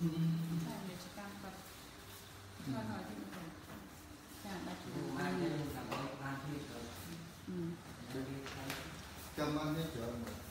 ចាំបានទេច្រើន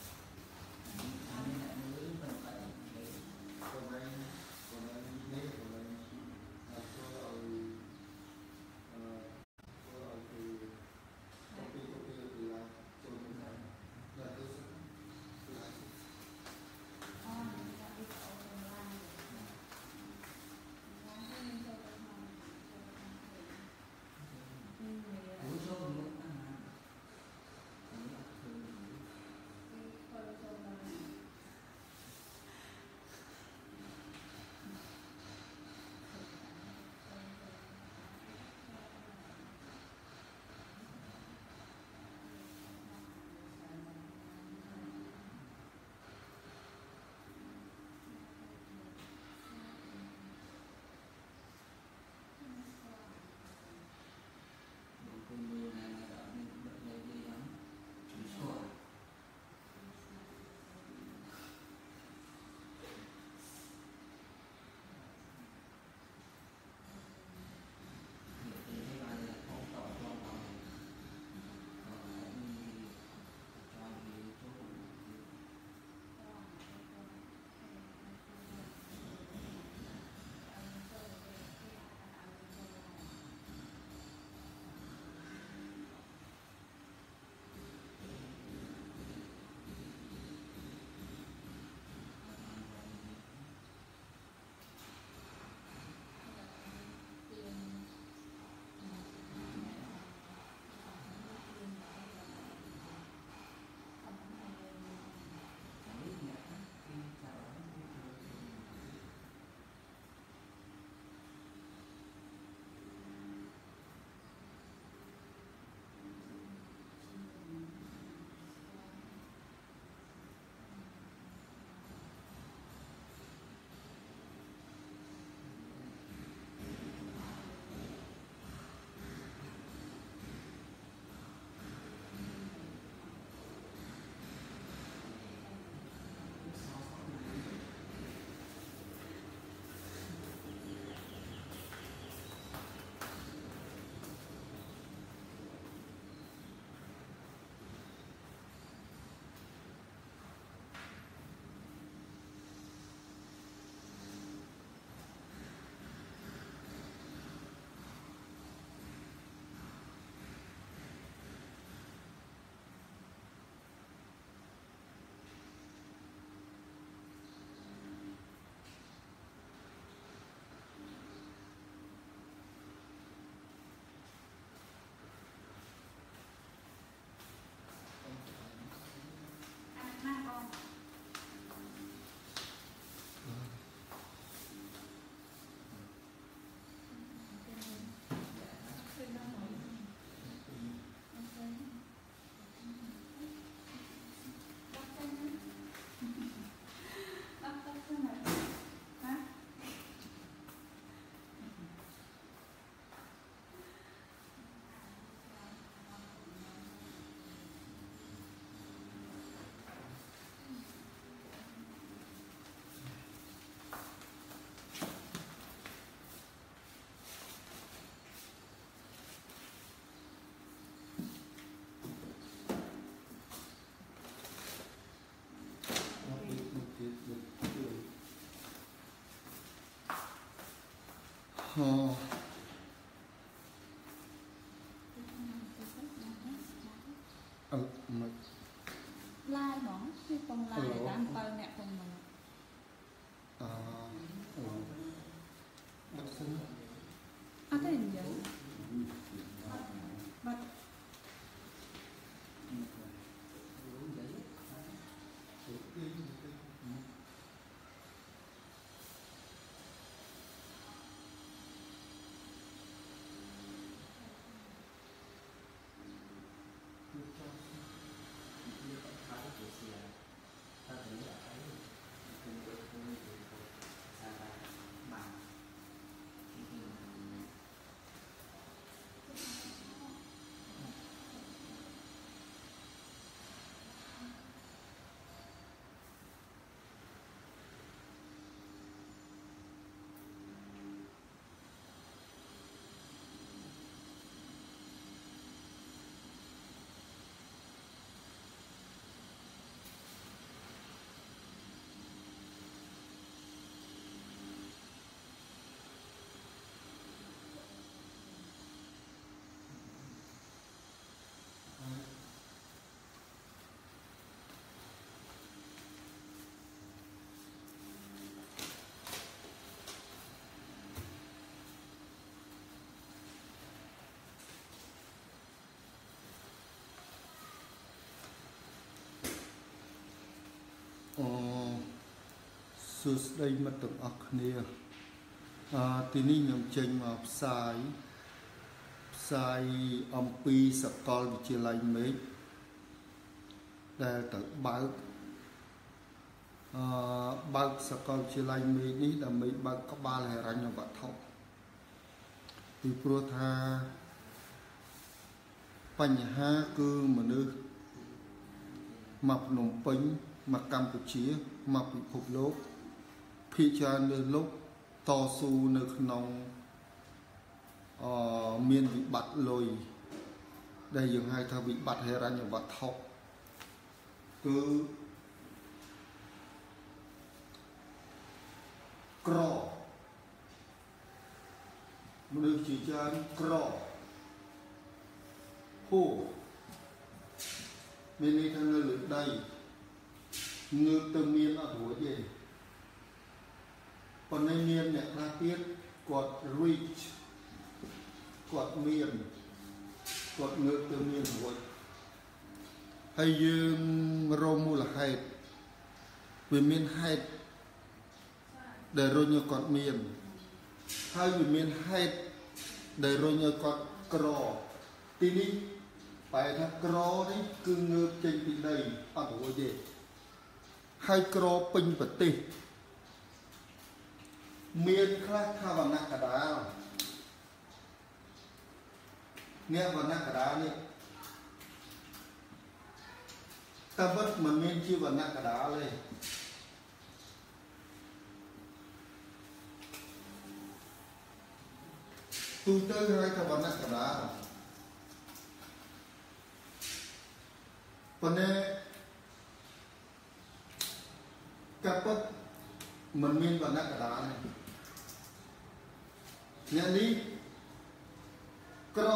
Amen. Hồ Ừ, mực Lai bỏ, con lai để ăn bơ nè con mực À, ờ, ừ. Đọc xin À, thế hình អូសួស្តីមិត្តទាំងអស់គ្នាអឺទីនេះខ្ញុំចេញមកផ្សាយផ្សាយអំពីសកលវិទ្យាល័យមេឃដែលទៅបើកអឺបើកសកលវិទ្យាល័យមេឃនេះដើម្បីបើកក្បាលហិរញ្ញវត្ថុពីព្រោះថាបញ្ហាគឺមនុស្សមកភ្នំពេញ មកកម្ពុជាមកពិភពលោកភាគច្រើនលើលោកតស៊ូនៅក្នុងអឺមានវិបត្តិលុយដែលយើងហៅថាវិបត្តិហិរញ្ញវត្ថុគឺក្រមនុស្សជាច្រើនក្រហូមានន័យថានៅលើដី ងើបទៅមានអត់រួចទេប៉ុន្តែមានអ្នកខ្លះទៀតគាត់ reach គាត់មានគាត់ងើបទៅមានរួចហើយយើងរមមូលហេតុវាមានហេតុដែលរុញឲ្យគាត់មានហើយវាមានហេតុដែលរុញឲ្យគាត់ក្រទីនេះបែរថាក្រនេះគឺងើបចេញពីដីអត់រួចទេ ហើយក្រពេញប្រទេសមានខ្លះថាវណ្ណៈកដាលអ្នកវណ្ណៈកដាលនេះតើបិទមិនមានជាវណ្ណៈកដាលទេទូទៅហើយថាវណ្ណៈកដាលប៉ុន្តែ កាពិតមិនមានវណ្ណៈកដាលទេអ្នកនេះក្រ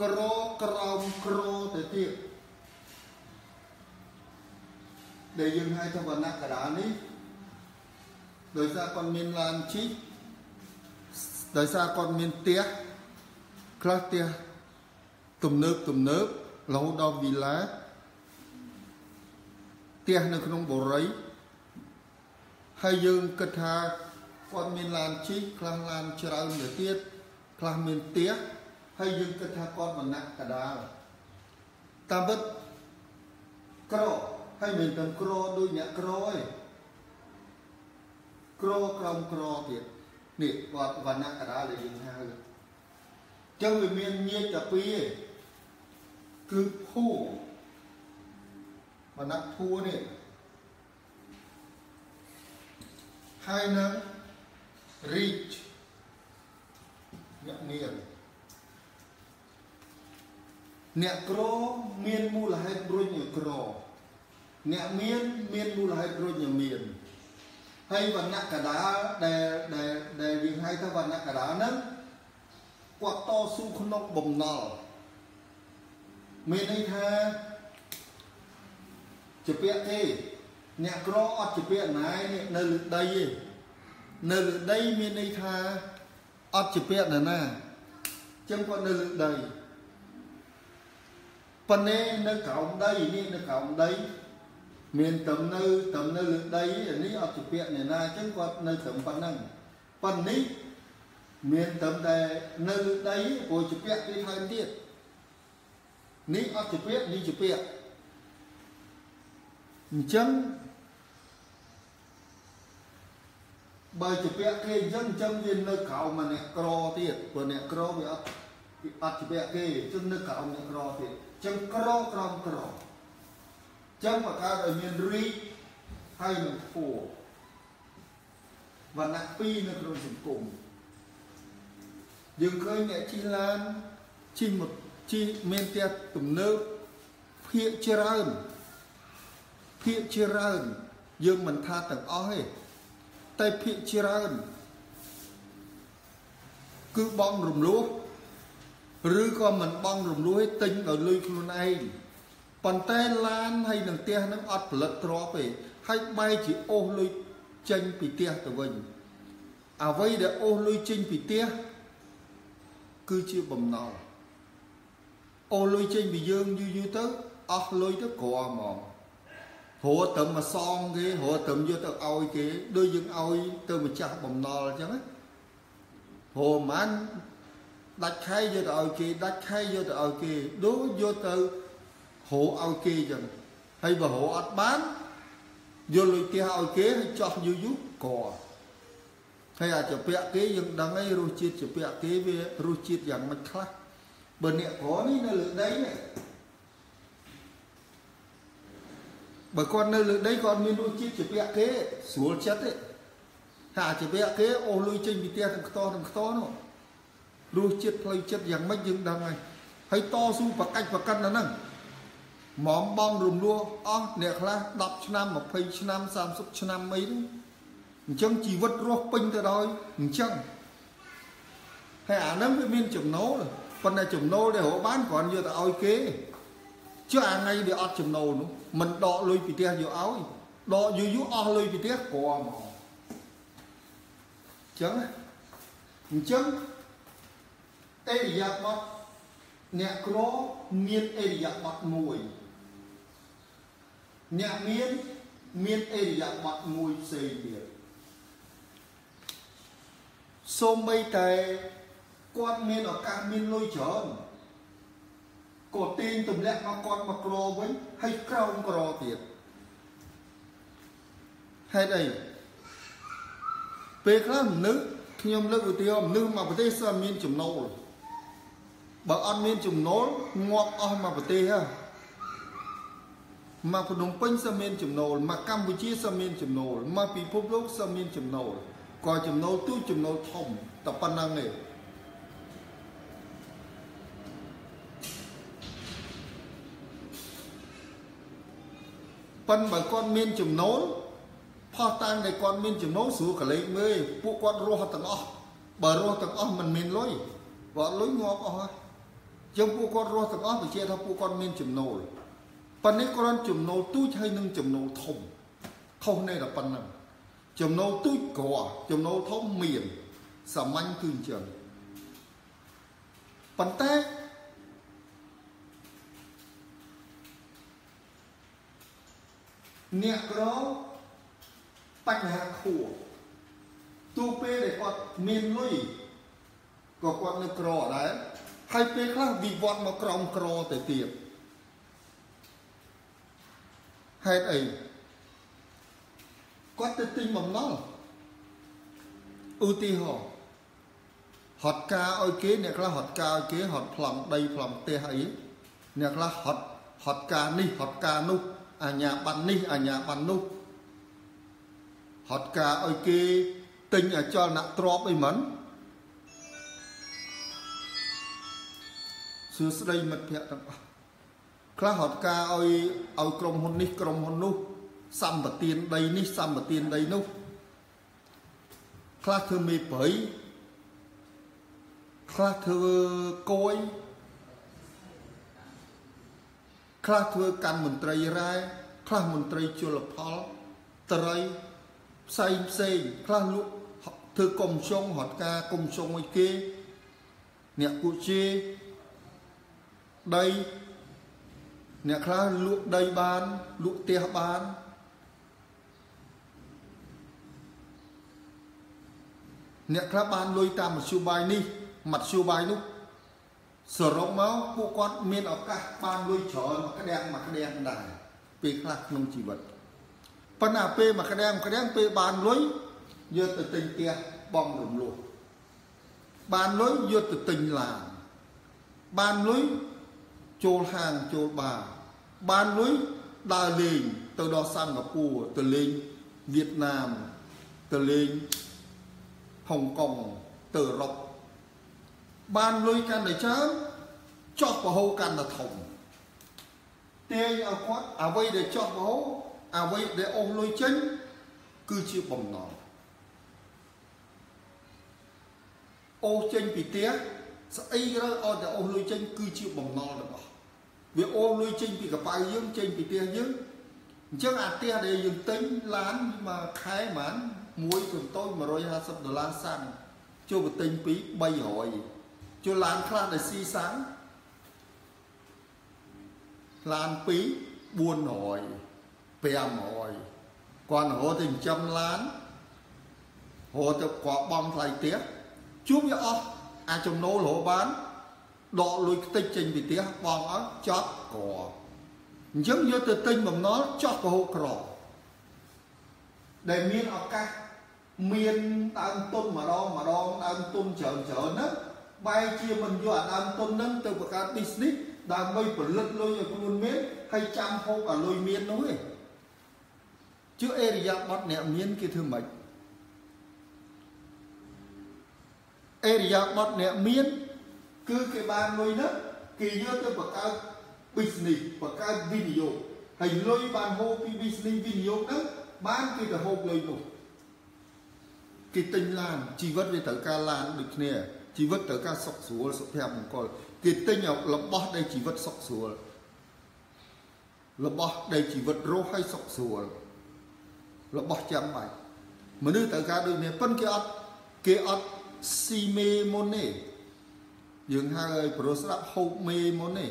ក្រក្រោមក្រទៅទៀតដែលយើងហៅថាវណ្ណៈកដាលនេះដោយសារគាត់មានឡានជីកដោយសារគាត់មានផ្ទះខ្លះផ្ទះទំនើបទំនើបរហូតដល់វីឡា ផ្ទះនៅក្នុងបូរីហើយយើងគិតថាគាត់មានឡានជិះខ្លះឡានច្រើនទៅទៀតខ្លះមានផ្ទះហើយយើងគិតថាគាត់មណៈកដាលតាមពិតក្រហើយមិនតែក្រដូចអ្នកក្រទេក្រក្រំក្រទៀតនេះគាត់វណ្ណៈកដាលដែលយើងហៅចឹងវាមានញាតិតែពីរទេគឺភួរ វណ្ណៈភួរនេះហើយនឹង reach អ្នកមានអ្នកក្រមានមូលហេតុរុញឲ្យក្រអ្នកមានមានមូលហេតុរុញឲ្យមានហើយវណ្ណៈកដាលដែលដែលដែលយើងហៅថាវណ្ណៈកដាលហ្នឹងគាត់តស៊ូក្នុងបំណុលមានន័យថា ជាពាក្យទេអ្នកក្រអត់ជាពាក្យណាយនៅលើដីទេនៅលើដីមានន័យថាអត់ជាពាក្យណាណាចឹងគាត់នៅលើដីប៉ុន្តែនៅក្រោមដីនេះនៅក្រោមដី មានតំនៅតំនៅលើដីនេះអត់ជាពាក្យណាណាចឹងគាត់នៅត្រឹមប៉ុណ្ណឹងប៉ុន្តែនេះមានត្រឹមតែនៅលើដីព្រោះជាពាក្យគេថែមទៀតនេះអត់ជាពាក្យនេះជាពាក្យ អញ្ចឹងបើជាពាក្យគេអញ្ចឹងអញ្ចឹងវានៅក្រោមមកអ្នកក្រទៀតព្រោះអ្នកក្រវាអត់អត់ជាពាក្យគេអញ្ចឹងនៅក្រោមអ្នកក្រទៀតអញ្ចឹងក្រក្រោមក្រអញ្ចឹងមកកើតឲ្យមានរីកហើយនឹងធัวវណ្ណៈពីរនៅក្នុងសង្គមយើងឃើញអ្នកជិះឡានជិះមកជិះមានផ្ទះទំនើបភាកច្រើន ភាកច្រើនយើងមិនថាទាំងអស់ទេតែភាកច្រើនគឺបងរំលោះឬក៏មិនបងរំលោះទេទិញដោយលុយខ្លួនឯងប៉ុន្តែឡានហើយនឹងផ្ទះនឹងអត់ផលិតទ្រព្យទេហើយបែរជាអូសលុយចេញពីផ្ទះទៅវិញអ្វីដែលអូសលុយចេញពីផ្ទះគឺជាបំណុលអូសលុយចេញពីយើងយូរយូរទៅអស់លុយទៅក្រហ្មង រត់ទៅមកសងគេរត់ទៅយកទៅឲ្យគេដូចយើងឲ្យទៅម្ចាស់បំណុលអញ្ចឹងណាហូរមិនដាច់ខែយកទៅឲ្យគេដាច់ខែយកទៅឲ្យគេដូចយកទៅរកឲ្យគេអញ្ចឹងហើយបើរកអត់បានយកលុយផ្ទះឲ្យគេហើយចោះយូរយូរក៏ហើយអាចពាក់គេយើងដឹងហើយរសជាតិជាពាក់គេវារសជាតិយ៉ាងម៉េចខ្លះបើអ្នកក្រនេះនៅលើដីនេះ បើគាត់នៅលើដីគាត់មានលុយជាជាពាក់គេស្រួលចិត្តទេថាជាពាក់គេអូសលុយចេញពីផ្ទះទាំងខ្ទោះទាំងខ្ទោះនោះរសជាតិផ្លូវចិត្តយ៉ាងម៉េចយើងដឹងហើយហើយតស៊ូប្រកាច់ប្រកិនអាហ្នឹងមមបងរំលោះអស់អ្នកខ្លះ10ឆ្នាំ20ឆ្នាំ30ឆ្នាំអីហ្នឹងអញ្ចឹងជីវិតរស់ពេញទៅដោយអញ្ចឹងហើយអាហ្នឹងវាមានចំណូលប៉ុន្តែចំណូលដែលរកបានគ្រាន់យកទៅឲ្យគេ ចុះអាថ្ងៃវាអត់ចំណូលនោះមិនដកលុយពីផ្ទះយកឲ្យដកយូរយូរអស់លុយពីផ្ទះក្រមកអញ្ចឹងអញ្ចឹងអេរិយាបថអ្នកក្រមានអេរិយាបថមួយអ្នកមានមានអេរិយាបថមួយផ្សេងទៀតសូម្បីតែគាត់មានឱកាសមានលុយច្រើន ក៏ទាញទម្លាក់មកគាត់មកក្រវិញហើយក្រោមក្រទៀតហេតុអីពេលខ្លះមនុស្សខ្ញុំលើកឧទាហរណ៍មនុស្សមកប្រទេសសើមានចំណូលបើអត់មានចំណូលងាប់អស់មកប្រទេសហ៎មកភ្នំពេញសើមានចំណូលមកកម្ពុជាសើមានចំណូលមកពិភពលោកសើមានចំណូលក៏ចំណូលទូចំណូលធំតែប៉ុណ្្នឹងឯ ប៉ុន្តែបើគាត់មានចំណូលផោះតាំងដែលគាត់មានចំណូលស្រួលកលេចមើលពួកគាត់រស់ទាំងអស់បើរស់ទាំងអស់មិនមានលុយបើអត់លុយងាប់អស់ហើយចឹងពួកគាត់រស់ទាំងអស់បញ្ជាក់ថាពួកគាត់មានចំណូលប៉ុន្តែគ្រាន់ចំណូលទូចហើយនឹងចំណូលធំខុសនៅតែប៉ុណ្្នឹងចំណូលទូចក្រចំណូលធំមានសាមញ្ញគឺអញ្ចឹងប៉ុន្តែ អ្នកក្របញ្ហាខួរទូពេលដែលគាត់មានលុយក៏គាត់នៅក្រដែរហើយពេលខ្លះវិវត្តមកក្រោមក្រទៅទៀតហេតុអីគាត់ទៅទិញបំណុលឧទាហរណ៍ហត់ការឲ្យគេអ្នកខ្លះហត់ការឲ្យគេហត់ប្លង់ដីប្លង់ផ្ទះអីអ្នកខ្លះហត់ហត់ការនេះហត់ការនោះ អាញាបាននេះអាញាបាននោះហត់ការឲ្យគេទិញអចលនៈទ្របអីមិនសួស្តីមិត្តភ័ក្តិទាំងអស់ខ្លះហត់ការឲ្យឲ្យក្រុមហ៊ុននេះក្រុមហ៊ុននោះសម្បទានដីនេះសម្បទានដីនោះខ្លះធ្វើមេប្រៃខ្លះធ្វើគយ ខ្លះធ្វើកម្មមន្ត្រីរ៉ែខ្លះមន្ត្រីជលផលត្រីផ្សេងផ្សេងខ្លះលក់ធ្វើកុំចុងរត់ការកុំចុងឲ្យគេ អ្នកគូជាដីអ្នកខ្លះលក់ដីបានលក់ផ្ទះបានអ្នកខ្លះបានលុយតាមមធ្យោបាយនេះមធ្យោបាយនោះ សរុបមកពួកគាត់មានឱកាសបានលុយច្រើនមួយក្តាំងមួយក្តាំងដែរពេលខ្លះក្នុងជីវិតប៉ុន្តែពេលមួយក្តាំងក្តាំងពេលបានលុយយកទៅទិញផ្ទះបងរំលោះបានលុយយកទៅទិញឡានបានលុយចូលហាងចូលបារបានលុយដើរលេងទៅដល់សិង្ហបុរីទៅលេងវៀតណាមទៅលេងហុងកុងទៅអឺរ៉ុប បានលុយកាន់តែច្រើនចោះប្រហូរកាន់តែធំទាញឲ្យគាត់អ្វីដែលចោះប្រហូរអ្វីដែលអូសលុយចេញគឺជាបំណងអូសចេញពីផ្ទះស្អីក៏អត់តែអូសលុយចេញគឺជាបំណងរបស់វាអូសលុយចេញពីកប៉ៅយើងចេញពីផ្ទះយើងអញ្ចឹងអាផ្ទះដែលយើងទិញឡានមួយខែហ្មងមួយកន្ទុយ150ដុល្លារសាំងចូលទៅទិញពី300 ចូលឡានខ្លះដែលស៊ីសាំងឡាន2 400 500គាត់រត់ទៅចិញ្ចឹមឡានរត់ទៅគាត់បងថ្លៃផ្ទះជួបវាអស់អាចចំណូលរហូតបានដកលុយខ្ទេចចេញពីផ្ទះបងអត់ចប់ក្រអញ្ចឹងយកទៅទិញបំណុលចោះពហុក្រដែលមានឱកាសមានដើមទុនម្ដងម្ដងដើមទុនច្រើនច្រើនហ្នឹង បែរជាមិនយកអាដើមទុនហ្នឹងទៅបង្កើត business ដើម្បីផលិតលុយឲ្យខ្លួនមានហើយចាំហូបឲ្យលុយមាននោះឯងជឿអេរិយាបថអ្នកមានគេធ្វើម៉េចអេរិយាបថអ្នកមានគឺគេបានលុយហ្នឹងគេយកទៅបង្កើត business បង្កើតវិនិយោគហើយលុយបានហូបពី business វិនិយោគហ្នឹងបានគេទៅហូបលុយនោះគេទិញឡានជីវិតវាត្រូវការឡានដូចគ្នា ជីវិតត្រូវការសុខស្រួលសុភមង្គលគេទិញរបស់ដែលជីវិតសុខស្រួលរបស់ដែលជីវិតរស់ឲ្យសុខស្រួលរបស់ចាំបាច់មនុស្សត្រូវការដូចនេះប៉ុន្តែគេអត់គេអត់ស៊ីមេមុនទេយើងហៅឲ្យប្រុសស្ដាប់ហូបមេមុនទេ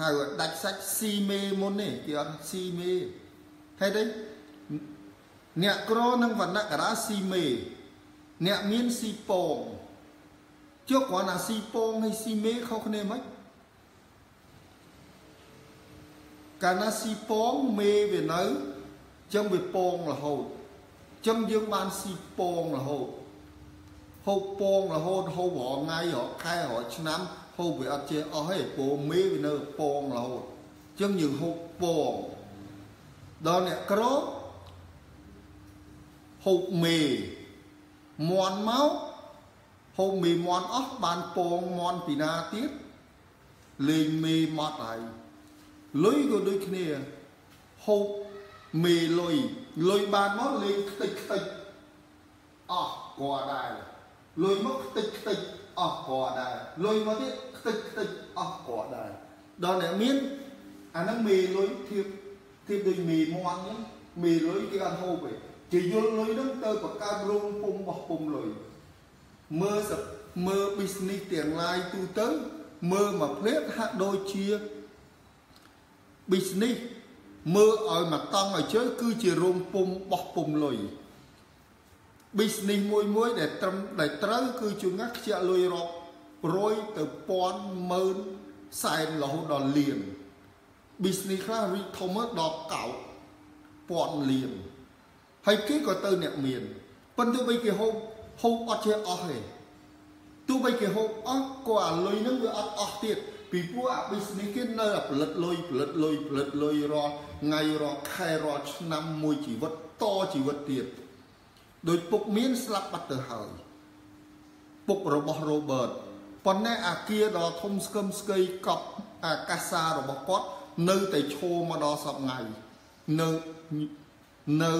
ហៅឲ្យដាច់សាច់ស៊ីមេមុនទេគេអត់ស៊ីមេហេតុអីអ្នកក្រនឹងវណ្ណៈការាស៊ីមេ អ្នកមានស៊ីពងជក់គ្រាន់តែស៊ីពងហើយស៊ីមេខុសគ្នាមិនកាលណាស៊ីពងមេវានៅចឹងវាពងរហូតចឹងយើងបានស៊ីពងរហូតហូបពងរហូតហូបរាល់ថ្ងៃរាល់ខែរាល់ឆ្នាំហូបវាអត់ចេះអស់ទេព្រោះមេវានៅពងរហូតចឹងយើងហូបពងដល់អ្នកក្រហូបមេ មន់មកហូបមេមន់អស់បានពងមន់ពីណាទៀតលេងមេម៉ត់ហើយលុយក៏ដូចគ្នាហូបមេលុយលុយបានមកលេងខ្ទេចខ្ទេចអស់ក៏ដែរលុយមកខ្ទេចខ្ទេចអស់ក៏ដែរលុយមកទៀតខ្ទេចខ្ទេចអស់ក៏ដែរដល់អ្នកមានអាហ្នឹងមេលុយធៀបធៀបដូចមេមន់អញ្ចឹងមេលុយគេអត់ហូបទេ គេយល់លុយហ្នឹងទៅបង្កើតរោងពុំបោះពុំលុយមើលមើល business ទាំងឡាយទូទៅមើលមកភ្លាតហាក់ដូចជា business មើលឲ្យមកតង់ឲ្យជើគឺជារោងពុំបោះពុំលុយ business មួយមួយដែលត្រឹមដែលត្រូវគឺជួនណាស់ខ្ជាក់លុយរាប់រយទៅពាន់ម៉ឺនសែនរហូតដល់លាន business ខ្លះរីកធំដល់កោតពាន់លាន ហើយគេក៏ទៅអ្នកមានប៉ុន្តែបីគេហូបហូបអត់ចេះអស់ទេទោះបីគេហូបអស់ក៏អាលុយហ្នឹងវាអត់អស់ទៀតពីព្រោះអា business គេនៅតែផលិតលុយផលិតលុយផលិតលុយរាល់ថ្ងៃរាល់ខែរាល់ឆ្នាំមួយជីវិតតជីវិតទៀតដោយពុកមានស្លាប់បាត់ទៅហើយពុករបស់ Robert ប៉ុន្តែអាគារដ៏ធំស្គមស្គីកប់អាកាសារបស់គាត់នៅតែឈរមកដល់សប្ងៃនៅនៅ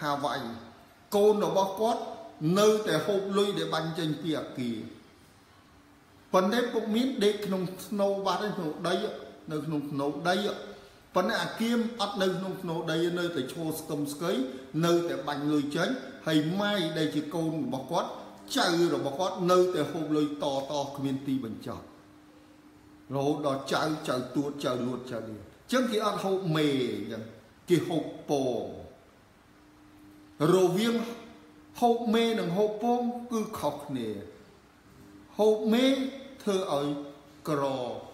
ហាវ៉ៃកូនរបស់គាត់នៅតែហូបលុយដែលបាញ់ចេញពីអាគារប៉ុន្តែពុកមានដេកក្នុងស្នូបាត់ក្នុងដីនៅក្នុងស្នូដីប៉ុន្តែអាគារអត់នៅក្នុងស្នូដីនៅតែឈរស្គមស្គីនៅតែបាញ់លុយចេញហើយម៉ៃដែលជាកូនរបស់គាត់ចៅរបស់គាត់នៅតែហូបលុយតតគ្មានទីបញ្ចប់រហូតដល់ចៅចៅទួតចៅលួតចៅលៀនអញ្ចឹងគេអត់ហូបមេអញ្ចឹងគេហូបពង រវាងហូបមេនិងហូបពងគឺខុសគ្នាហូបមេធ្វើឲ្យក្រ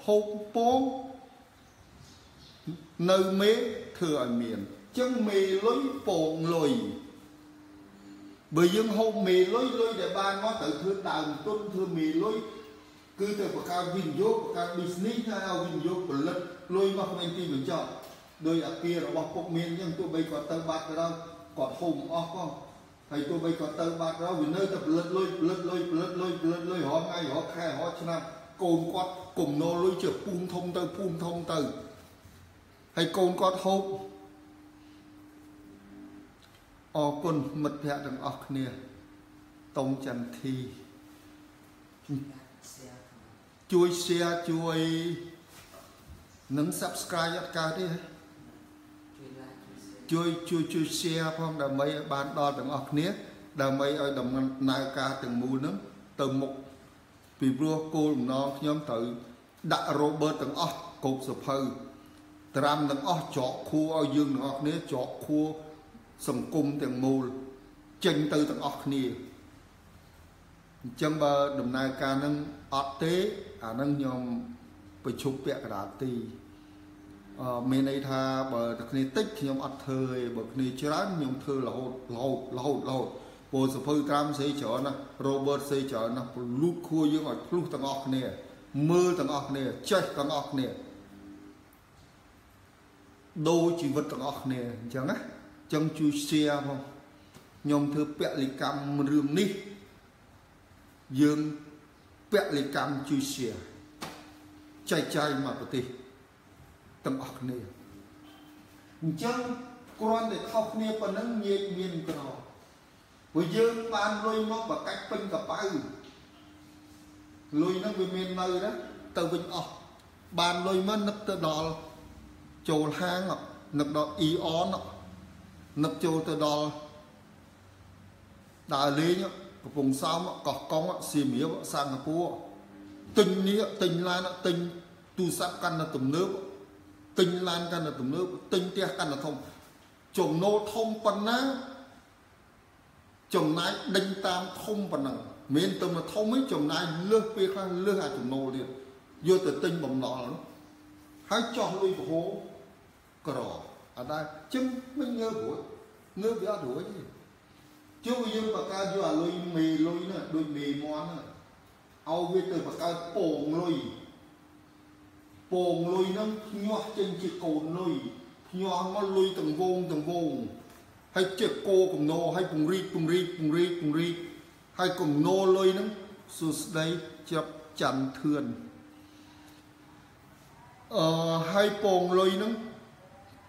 ហូបពងនៅមេធ្វើឲ្យមានចឹងមេលុយពងលុយបើយើងហូបមេលុយលុយដែលបានមកត្រូវធ្វើដើមទុនធ្វើមេលុយគឺទៅបង្កើតវិនិយោគបង្កើត business ហើយឲ្យវិនិយោគផលិតលុយមកគ្មានទីបញ្ចប់ដោយអាគាររបស់ពុកមានអញ្ចឹងទោះបីគាត់ទៅបាត់ក៏ដោយ គាត់ហូបអស់ក៏ហើយទោះបីគាត់ទៅបាត់ហើយវានៅតែផលិតលុយផលិតលុយផលិតលុយផលិតលុយរាល់ថ្ងៃរាល់ខែរាល់ឆ្នាំកូនគាត់គំនោលុយជាពូនធំទៅពូនធំទៅហើយកូនគាត់ហូបអរគុណមិត្តភ័ក្តិទាំងអស់គ្នាតុងចន្ទធីជួយ share ជួយនឹង subscribe អត់កើតទេ ជួយជួយជួយ share ផងដើម្បីឲ្យបានដល់ទាំងអស់គ្នា ដើម្បីឲ្យដំណើរការទាំងមូលហ្នឹងទៅមុខពីព្រោះគោលបំណងខ្ញុំត្រូវដាក់ Robert ទាំងអស់គ្រប់សភៅត្រាំទាំងអស់ច្រកខួរឲ្យយើងទាំងអស់គ្នាច្រកខួរសង្គមទាំងមូលចេញទៅទាំងអស់គ្នាអញ្ចឹងបើដំណើរការហ្នឹងអត់ទេអាហ្នឹងខ្ញុំប្រជុំពាក់កណ្ដាលទីអឺ មានន័យថាបើតែគ្នាតិចខ្ញុំអត់ធ្វើទេបើគ្នាច្រើនខ្ញុំធ្វើរហូតរហូតរហូតរហូតពលសភៅក្រាមស្រីច្រើនណាស់ Robert ស្រីច្រើនណាស់លូតខួរយើងឲ្យភ្លុះទាំងអស់គ្នា មើលទាំងអស់គ្នាចេះទាំងអស់គ្នាដូរជីវិតទាំងអស់គ្នាអញ្ចឹងណាអញ្ចឹងជួយ share ផងខ្ញុំធ្វើពលិកម្មរឿងនេះយើងពលិកម្មជួយ share ចែកចាយមកប្រទេស ទាំងអស់គ្នាអញ្ចឹងគ្រាន់តែខុសគ្នាប៉ុណ្ណឹងងាយមានក្រព្រោះយើងបានលុយមកបកាច់ពេញកប៉ៅលុយហ្នឹងវាមាននៅណាទៅវិញអស់បានលុយមកនឹកទៅដល់ចូលហាងនឹកដល់អ៊ីអននឹកចូលទៅដល់ដើរលេងកំពង់សោមកោះកុងសៀមរាបសិង្ហបុរីទិញនេះទិញឡានទិញទូរស័ព្ទកាន់តែទំនើប ទិញឡានកាន់តែទំនើបទិញផ្ទះកាន់តែធំចំណូលធំប៉ុណ្ណាចំណាយដេញតាមធំប៉ុណ្ណឹងមានទៅមកធំវិញចំណាយលើសពេលខ្លះលើសអាចំណូលទៀតយកទៅទិញបំណុលហើយចោះលុយប្រហោក្រអត់ដែរចឹងមិនងើព្រួយងើវាអត់រួចទេជួយយើងបកកើតយកអាលុយមេលុយណាដូចមេមន់ណាឲ្យវាទៅបកកើតពងលុយ ពងលុយហ្នឹងញាស់ចេញជាកូនលុយញាស់មកលុយទាំងវងទាំងវងហើយជាគោកំណោហើយពង្រីកពង្រីកពង្រីកពង្រីកហើយកំណោលុយហ្នឹងសួស្ដីចាប់ច័ន្ទធឿនអឺហើយពងលុយហ្នឹង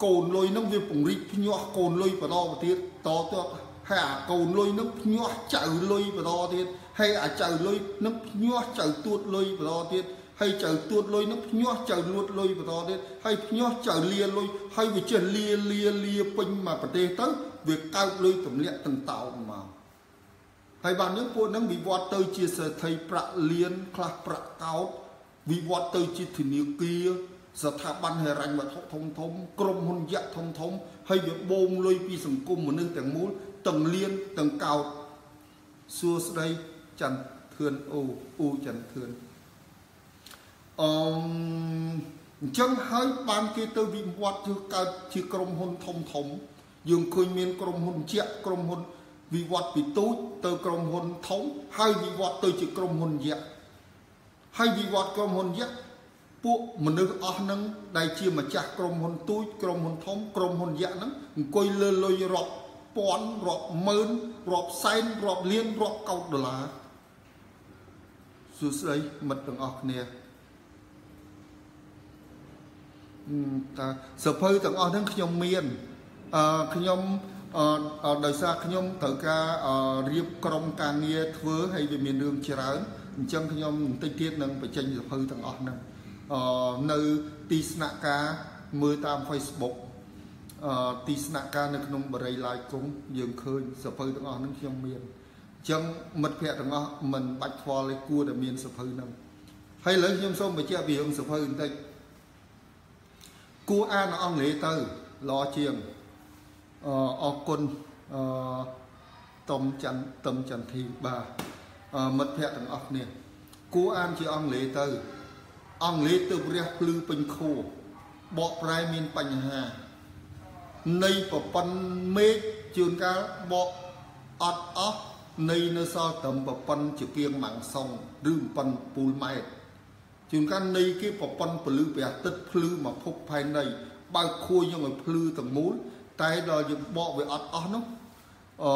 កូនលុយហ្នឹងវាពង្រីកភ្ញាស់កូនលុយបន្តទៅទៀតតទៅហើយអាកូនលុយហ្នឹងភ្ញាស់ចៅលុយបន្តទៀតហើយអាចៅលុយហ្នឹងភ្ញាស់ចៅទួតលុយបន្តទៀត ហើយចៅទួតលុយនឹងភ្ញាស់ចៅលួតលុយបន្តទៀតហើយភ្ញាស់ចៅលាលុយហើយវាចេះលាលាលាពេញមកប្រទេសទៅវាកើកលុយទម្លាក់ទាំងតោមកហើយបានយើងពួកហ្នឹងវិវត្តទៅជាសេដ្ឋីប្រាក់លៀនខ្លះប្រាក់កោតវិវត្តទៅជាធនាគារស្ថាប័នហិរញ្ញវត្ថុធំធំក្រុមហ៊ុនយក្សធំធំហើយវាបូមលុយពីសង្គមមនុស្សទាំងមូលទាំងលៀនទាំងកោតសួស្ដីច័ន្ទធឿនអូអូច័ន្ទធឿន អឺអញ្ចឹងហើយបានគេទៅវិវត្តទៅកើតជាក្រុមហ៊ុនធំធំ យើងឃើញមានក្រុមហ៊ុនជាក់ក្រុមហ៊ុនវិវត្តពីទូចទៅក្រុមហ៊ុនធំហើយវិវត្តទៅជាក្រុមហ៊ុនយក្សហើយវិវត្តក្រុមហ៊ុនយក្សពួកមនុស្សអស់ហ្នឹងដែលជាម្ចាស់ក្រុមហ៊ុនទូចក្រុមហ៊ុនធំក្រុមហ៊ុនយក្សហ្នឹងអង្គុយលើលុយរាប់ពាន់រាប់ម៉ឺនរាប់សែនរាប់លានរាប់កោតដុល្លារសួស្តីមិត្តទាំងអស់គ្នា តាសភៅទាំងអស់ហ្នឹងខ្ញុំមានអឺខ្ញុំអឺដោយសារខ្ញុំត្រូវការរៀបក្រុមការងារធ្វើហើយវាមានរឿងច្រើនអញ្ចឹងខ្ញុំបន្តិចទៀតនឹងបញ្ចេញសភៅទាំងអស់ហ្នឹងអឺនៅទីស្នាក់ការមើលតាម Facebook អឺទីស្នាក់ការនៅក្នុងបរិយាឡាយគុំយើងឃើញសភៅទាំងអស់ហ្នឹងខ្ញុំមានអញ្ចឹងមិត្តភ័ក្តិទាំងអស់មិនបាច់ខ្វល់ទេគួរតែមានសភៅហ្នឹងហើយឥឡូវខ្ញុំសូមបញ្ជាក់ពីរឿងសភៅបន្តិច គួរអានអង់គ្លេសទៅល្អជាងអអរគុណអតំច័ន្ទតំចន្ទធីបាទមិត្តភ័ក្តិទាំងអស់គ្នាគួរអានជាអង់គ្លេសទៅអង់គ្លេសទៅរះភ្លឺពេញខួរបកប្រែមានបញ្ហានៃប្រព័ន្ធមេឃជួនកាលបកអត់អស់នៃនៅសល់ត្រឹមប្រព័ន្ធជាគៀងម៉ាំងសុងឬប្រព័ន្ធពូលម៉ែត្រ ជួនកាលនៃគេប្រព័ន្ធពលឺព្រះអាទិត្យភ្លឺមកភពផែនដីបើកខួយយើងឲ្យភ្លឺទាំងមូលតែដល់យើងបកវាអត់អស់នោះអឺ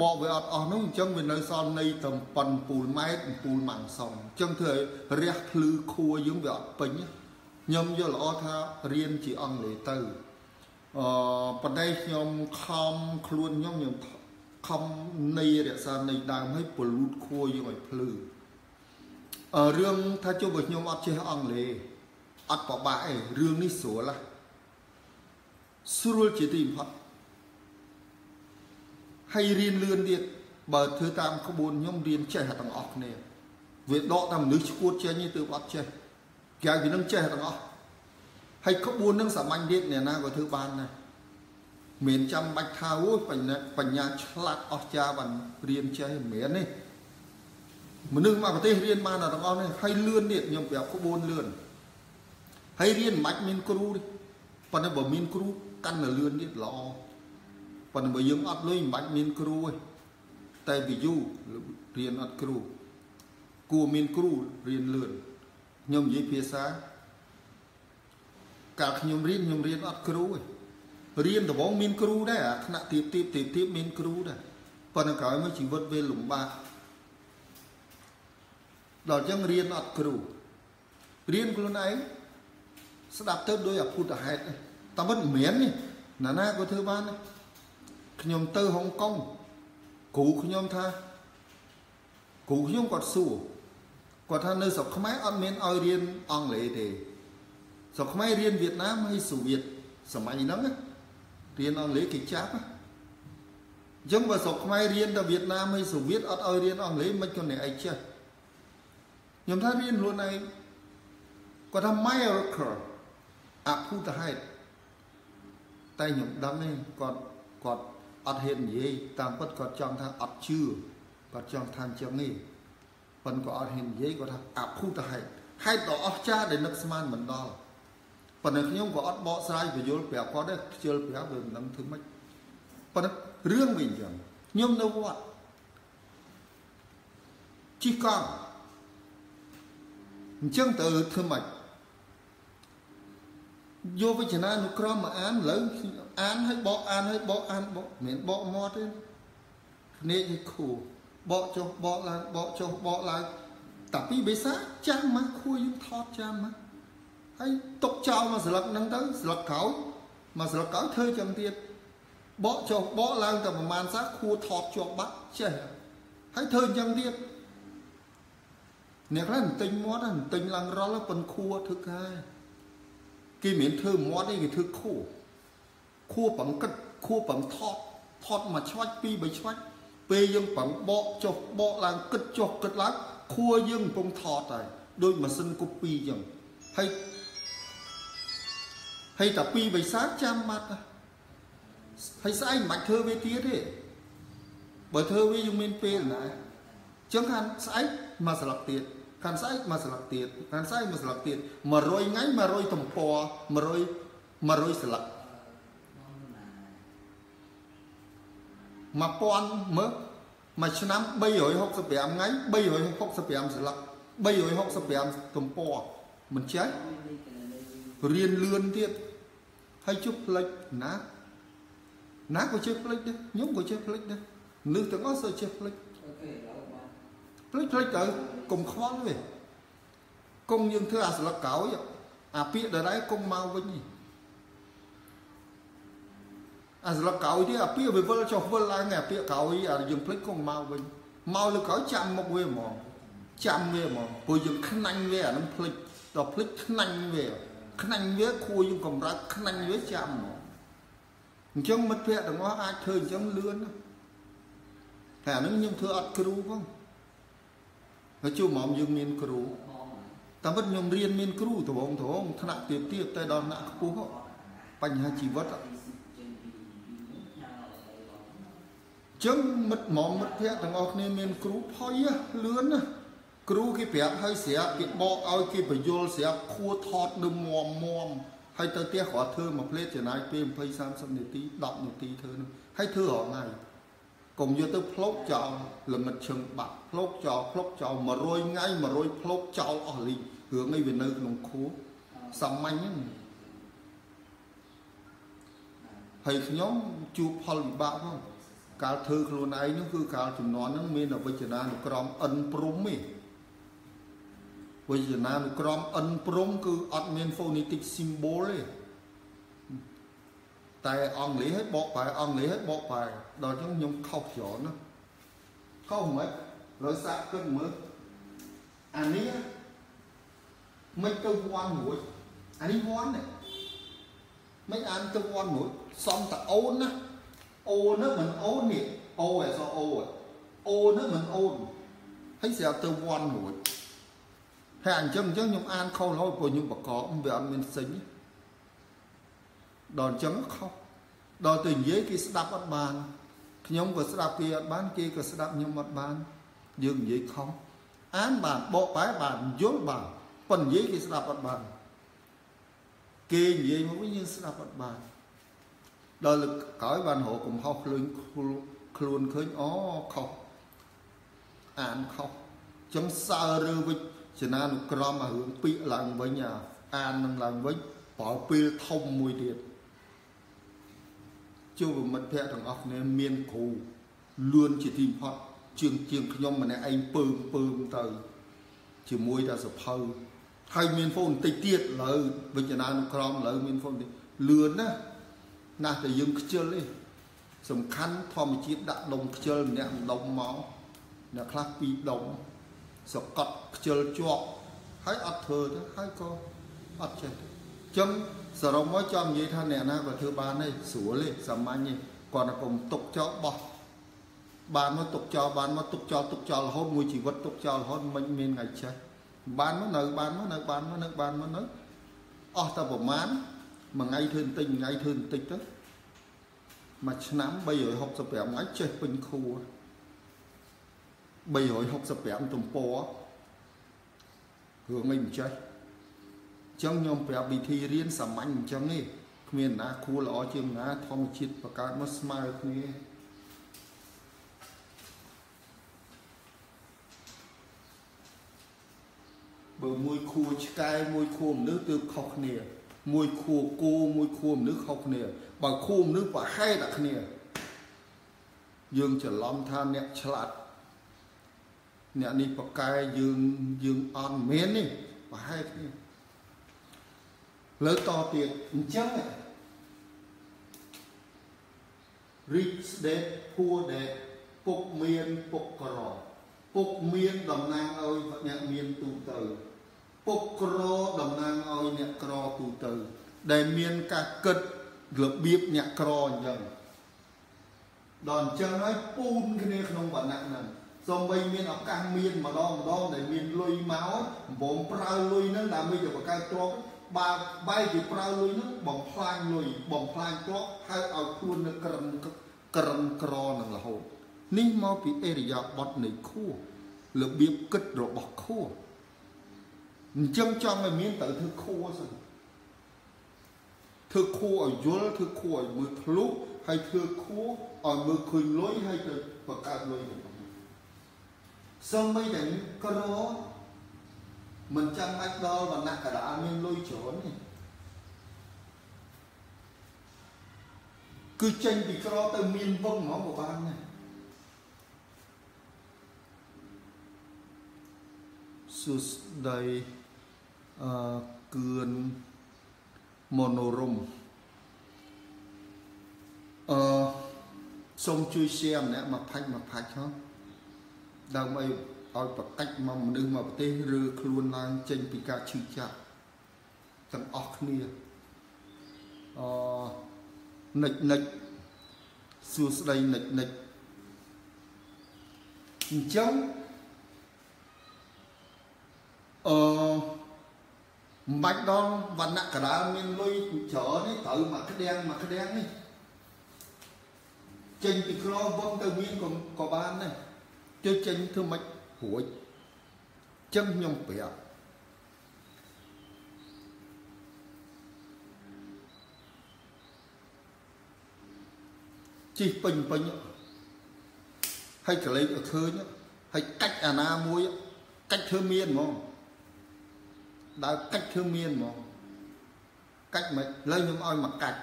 បកវាអត់អស់នោះអញ្ចឹងវានៅសល់នៃតំប៉ុនពូលម៉ែត្រពូលម៉ាំងសុងអញ្ចឹងធ្វើឲ្យរះភ្លឺខួរយើងវាអត់ពេញខ្ញុំយល់ល្អថារៀនជាអង់គ្លេសទៅអឺប៉ុន្តែខ្ញុំខំខ្លួនខ្ញុំខ្ញុំខំនៃរក្សានៃដើមឲ្យពលូតខួរយើងឲ្យភ្លឺអឺ រឿងថាជុំបើខ្ញុំអត់ចេះអង់គ្លេសអត់ប្របាក់ឯងរឿងនេះស្រួលណាស្រួលជាទីបំផុតហើយរៀនលឿនទៀតបើធ្វើតាមក្បួនខ្ញុំរៀនចេះទាំងអស់គ្នាវាដកតែមនុស្សឈួតចេញទៅអត់ចេះគេឲ្យវានឹងចេះទាំងអស់ហើយក្បួននឹងសាមញ្ញទៀតអ្នកណាក៏ធ្វើបានដែរមានចាំបាច់ថាអូយបញ្ញាបញ្ញាឆ្លាតអស្ចារ្យបានរៀនចេះមិនមែនទេ មនុស្សមកប្រទេសរៀនបានដល់ទាំងអស់នេះហើយលឿនទៀតខ្ញុំប្រាប់ក្បួនលឿនហើយរៀនមិនបាច់មានគ្រូទេប៉ុន្តែបើមានគ្រូកាន់តែលឿនទៀតល្អប៉ុន្តែបើយើងអត់លុយមិនបាច់មានគ្រូទេតែវាយូររៀនអត់គ្រូគួរមានគ្រូរៀនលឿនខ្ញុំនិយាយភាសាកាលខ្ញុំរៀនខ្ញុំរៀនអត់គ្រូទេរៀនដំបូងមានគ្រូដែរអាថ្នាក់ទៀបទៀបទៀបទៀបមានគ្រូដែរប៉ុន្តែក្រោយមកជីវិតវាលំបាក ដល់ចឹងរៀនអត់គ្រូរៀនខ្លួនឯងស្ដាប់ទៅដោយអភូតហេតុតែមិនមែននេះណាណាក៏ធ្វើបានដែរខ្ញុំទៅហុងកុងគ្រូខ្ញុំថាគ្រូខ្ញុំគាត់សួរគាត់ថានៅស្រុកខ្មែរអត់មានឲ្យរៀនអង់គ្លេសទេស្រុកខ្មែររៀនវៀតណាមហើយសូវៀតសម័យហ្នឹងរៀនអង់គ្លេសគេចាប់អញ្ចឹងបើស្រុកខ្មែររៀនតែវៀតណាមហើយសូវៀតអត់ឲ្យរៀនអង់គ្លេសមិនក៏អ្នកឯងចេះ ខ្ញុំថារៀនខ្លួនឯងគាត់ថា miracle អភូតហេតុតែខ្ញុំដឹងទេគាត់គាត់អត់ហ៊ាននិយាយតាមពិតគាត់ចង់ថាអត់ជឿគាត់ចង់ថាអញ្ចឹងនេះប៉ុន្តែក៏អត់ហ៊ាននិយាយគាត់ថាអភូតហេតុហេតុដ៏អស្ចារ្យដែលនឹកស្មានមិនដល់ប៉ុន្តែខ្ញុំក៏អត់បកស្រាយបញ្យល់ប្រាប់គាត់ដែរខ្ជិលប្រាប់វាមិនដឹងធ្វើម៉េចប៉ុន្តែរឿងវាអញ្ចឹងខ្ញុំនៅវត្តជិះកង់ អញ្ចឹងទៅធ្វើម៉េចយកវិជ្ជានុក្រមមកអានឥឡូវអានឲ្យបកអានឲ្យបកអានបកមិនមែនបកមាត់ទេភ្នែកឲ្យខួរបកចុះបកឡើងបកចុះបកឡើងតែពីបិសាចាំមកខួរយើងថតចាំមកហើយຕົកចោលមកស្លឹកហ្នឹងទៅស្លឹកក្រោយមកស្លឹកក្រោយធ្វើចឹងទៀតបកចុះបកឡើងតែប្រហែលសាខួរថតជាប់បាត់ចេះហើយធ្វើអញ្ចឹងទៀត អ្នកខ្លះមិនទិញមាត់មិនទិញឡើងរលប៉ុនខួរធ្វើកាយគេមិនធ្វើមាត់ទេគេធ្វើខួរខួរបង្កិតខួរបង្ថត់ថត់មួយឆ្វាច់ពីរបីឆ្វាច់ពេលយើងបង្បកចុះបកឡើងគិតចុះគិតឡើងខួរយើងកំពុងថត់ហើយដូចម៉ាស៊ីនកូពីអញ្ចឹងហើយហើយតែពីរបីសាចាំបាត់ហើយស្អែកមិនបាច់ធ្វើវាទៀតទេបើធ្វើវាយើងមានពេលណាអញ្ចឹងខាងស្អែកមកស្លឹកទៀត ខាងស្អែកមកស្លឹកទៀតខាងស្អែកមកស្លឹកទៀត100ថ្ងៃ100ទំព័រ100 100ស្លឹក1000មើលមួយឆ្នាំ365ថ្ងៃ365ស្លឹក365ទំព័រមិនចេះរៀនលឿនទៀតហើយជប់ផ្លេចណាណាក៏ចេះផ្លេចដែរខ្ញុំក៏ចេះផ្លេចដែរនឹងទាំងអស់សូវចេះផ្លេច ផ្លេចផ្លេចទៅកុំខ្វល់ទេកុំយើងធ្វើអាស្លឹកក្រោយអាពាកដដែលកុំមកវិញនេះអាស្លឹកក្រោយទៀតអាពាកវាវិលចុះវិលឡើងអាពាកក្រោយអាយើងផ្លេចកុំមកវិញមកលើក្រោយចាំមុខវាហ្មងចាំវាហ្មងព្រោះយើងខ្នាញ់វាអានឹងផ្លេចដល់ផ្លេចខ្នាញ់វាខ្នាញ់វាគួរយើងកម្រើកខ្នាញ់វាចាំហ្មងអញ្ចឹងមិត្តភ័ក្តិទាំងអស់អាចធ្វើអញ្ចឹងលឿនតែអានឹងខ្ញុំធ្វើអត់គ្រូផង ហើយជួមមកយើងមានគ្រូតាមពិតខ្ញុំរៀនមានគ្រូត្បូងត្បូងថ្នាក់ទៀតទៀតតែដល់ថ្នាក់ខ្ពស់បញ្ហាជីវិតចឹងមិត្តមកមិត្តភ័ក្តិទាំងអស់គ្នាមានគ្រូផុយលឿនណាគ្រូគេប្រាប់ឲ្យស្រាប់គេបកឲ្យគេបញ្យលស្រាប់ខួថតនឹងមមមហើយទៅផ្ទះគាត់ធ្វើមួយផ្លេតចំណាយពេល20 30នាទី10នាទីធ្វើនោះហើយធ្វើរាល់ថ្ងៃ កុំយកទៅផ្លុកចោលល្មិតឈឹងបាត់ផ្លុកចោលផ្លុកចោល100ថ្ងៃ100ផ្លុកចោលអស់លីរឿងអីវានៅក្នុងខួរសាមញ្ញហ្នឹងហើយខ្ញុំជួបផលវិបាកផងកាលធ្វើខ្លួនឯងនោះគឺកាលចំនួនហ្នឹងមានអវិជ្ជនានុក្រមអិនព្រំទេវិជ្ជនានុក្រមអិនព្រំគឺអត់មាន phonetic symbol ទេ តែអង់គ្លេសឲ្យបកប្រែអង់គ្លេសឲ្យបកប្រែដល់អញ្ចឹងខ្ញុំខុសច្រើនណាខុសមិនលើសាក់គិតមើលអានេះមិនទៅវ័នរួចអានេះវ័ននេះមិនអានទៅវ័នរួចសំតអូនណាអូននោះមិនអូននេះអូឯសអូអូនោះមិនអូនហើយស្រាប់ទៅវ័នរួចហើយអញ្ចឹងអញ្ចឹងខ្ញុំអានខុសរហូតព្រោះខ្ញុំបកកវាអត់មានសិញ ដល់អញ្ចឹងខុសដល់ទៅនិយាយគេស្ដាប់អត់បានខ្ញុំក៏ស្ដាប់គេអត់បានគេក៏ស្ដាប់ខ្ញុំអត់បានយើងនិយាយខុសអានបានបកបែរបានយល់បានប៉ុន្តែនិយាយគេស្ដាប់អត់បានគេនិយាយមកវិញយើងស្ដាប់អត់បានដល់ក្រោយបានរកកំហុសខ្លួនខ្លួនឃើញអូខុសអានខុសចឹងសើរើវិជ្ជនានុក្រមអារឿងពាក្យឡើងវិញអាអាននឹងឡើងវិញប្រើពេលធំមួយទៀត ជួបមិត្តភ័ក្តិទាំងអស់គ្នាមានគ្រូលឿនជាទីបំផុតជាងជាងខ្ញុំម្នាក់ឯងពើពើទៅ ជាមួយតែសភៅហើយមានហ្វូនបន្តិចទៀតលើវិជ្ជនានុក្រមលើមានហ្វូនទៀតលឿនណាស់ណាស់តែយើងខ្ជិលទេសំខាន់ធម្មជាតិដាក់ដុំខ្ជិលម្នាក់ដុំមកអ្នកខ្លះពីរដុំសកត់ខ្ជិលជាប់ហើយអត់ធ្វើទៅហើយក៏អត់ចេះចឹងសរុបមកចំនិយាយថាអ្នកណាក៏ធ្វើបានទេស្រួលទេសាមញ្ញទេគាត់តែកុំទុកចោលបោះបានមកទុកចោលបានមកទុកចោលទុកចោលរហូតមួយជីវិតទុកចោលរហូតមិនមានថ្ងៃចេះបានមកនៅបានមកនៅបានមកនៅបានមកនៅអស់តែប្រមាណមួយថ្ងៃធ្វើបន្តិចមួយថ្ងៃធ្វើបន្តិចទៅមួយឆ្នាំ365ថ្ងៃចេះពេញខួរ365ទំព័ររឿងអីមិនចេះអញ្ចឹងខ្ញុំប្រាប់វិធីរៀនសាមញ្ញអញ្ចឹងទេគ្មានណាគួរល្អជាងណាធម្មជាតិបង្កើតមកស្មើគ្នាបើមួយខួរឆ្កែមួយខួរមនុស្សទើបខុសគ្នា មួយខួរគោមួយខួរមនុស្សខុសគ្នា បើខួរមនុស្សប្រហែលតែគ្នា យើងច្រឡំថាអ្នកឆ្លាតអ្នកនេះប្រកែយើងយើងអត់មែនទេប្រហែលគ្នា លើតទៀតអញ្ចឹង rich dad poor dad ពុកមានពុកក្រពុកមានតំណាងឲ្យអ្នកមានទូទៅពុកក្រតំណាងឲ្យអ្នកក្រទូទៅ ដែលមានការគិតរបៀបអ្នកក្រអញ្ចឹងដល់អញ្ចឹងហើយពូនគ្នាក្នុងវណ្ណៈហ្នឹងសូម្បីមានឱកាសមានម្ដងម្ដងដែលមានលុយមកបំប្រើលុយហ្នឹងដើម្បីទៅបង្កើតទ្រព្យ បើបែរជាប្រើលុយហ្នឹងបំផ្លាញលុយបំផ្លាញទ្រព្យហើយឲ្យខ្លួននៅក្រឹមក្រឹមក្រនឹងរហូតនេះមកពីអេរិយាបថនៃខួររបៀបគិតរបស់ខួរអញ្ចឹងចង់ឲ្យមានត្រូវធ្វើខួរសិនធ្វើខួរឲ្យយល់ធ្វើខួរឲ្យមើលធ្លុះហើយធ្វើខួរឲ្យមើលឃើញលុយហើយទៅបង្កើតលុយទៅសូម្បីតែក្រ មិនចាំបាច់ដល់វណ្ណៈកដាលមានលុយច្រើនទេគឺចេញពីក្រទៅមានវឹងហ្មងក៏បានដែរសួស្ដីអឺគឿនម៉ូណូរ៉ុំអឺសូមជួយ share ម្នាក់មកផាច់មកផាច់ហ៎ដើម្បី ឲ្យប្រកាច់មកមនុស្សមកប្រទេសឬខ្លួនឡើងចេញពីការឈឺចាប់ទាំងអស់គ្នាអនិចនិចសួស្ដីនិចនិចអញ្ចឹងអឺមិនបាច់ដល់វណ្ណៈកដាលមានលុយច្រើននេះត្រូវមកក្តាំងមកក្តាំងនេះចេញពីក្រវងទៅមានក៏បានដែរជួយចេញធ្វើម៉េច រួចចឹងខ្ញុំប្រាប់ជីពេញពេញហើយកលេចឲ្យឃើញហើយកាច់អាណាមួយកាច់ធ្វើមានហ្មងដើរកាច់ធ្វើមានហ្មងកាច់មិនលើខ្ញុំឲ្យមកកាច់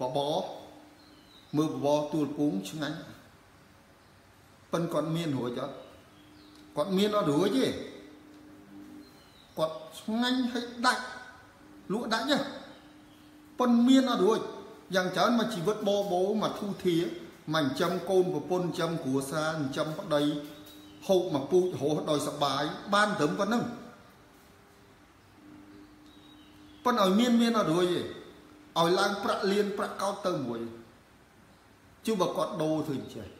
បបមើលបបទួលពងឆ្ងាញ់ ប៉ិនគាត់មានរួចអត់គាត់មានអត់រួចទេគាត់ឆ្ងាញ់ឲ្យដាច់លក់ដាច់ទេប៉ិនមានអត់រួចយ៉ាងច្រើនមកជីវិតបបោមកធូធាមកចិញ្ចឹមកូនប្រពន្ធចិញ្ចឹមគ្រួសារចិញ្ចឹមប្តីហូបមកពូជរស់ដោយសបាយបានត្រឹមប៉ុណ្ណឹងប៉ុន្តែឲ្យមានមានអត់រួចទេឲ្យឡើងប្រាក់លៀនប្រាក់កោតទៅមួយជួបបើគាត់ដូរធ្វើអញ្ចេះ